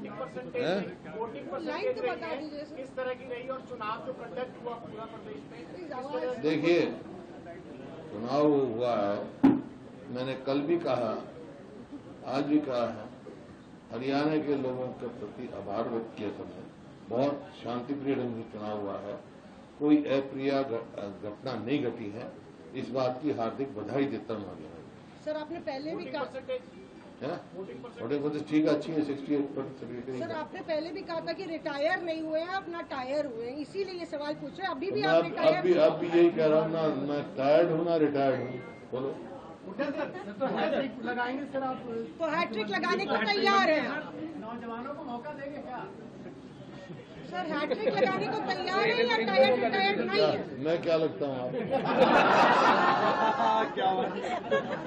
Voting percentage percentage तो बता दीजिए किस तरह की रही और चुनाव जो कंडक्ट हुआ पूरा प्रदेश में देखिए चुनाव हुआ है मैंने कल भी कहा आज भी कहा है हरियाणा के लोगों के प्रति आभार व्यक्त किया सबने बहुत शांतिप्रिय ढंग से चुनाव हुआ है। कोई अप्रिय घटना नहीं घटी है। इस बात की हार्दिक बधाई देता हूँ हरियाणा सर आपने पहले भी कहा परसेंट ठीक अच्छी है सिक्सटी एट सर आपने पहले भी कहा था कि रिटायर नहीं हुए हैं आप ना टायर हुए हैं इसीलिए ये सवाल पूछे अभी भी आप अब, अब भी अब भी यही कह रहा हूँ ना मैं टायर्ड हूँ ना रिटायर्ड हूँ। बोलो। तो हैट्रिक लगाएँगे सर आप। तो हैट्रिक लगाने को तैयार है नौजवानों को मौका देंगे क्या? सर हैट्रिक लगाने को तैयार है या टायर रिटायर्ड नहीं है? मैं क्या लगता हूँ आप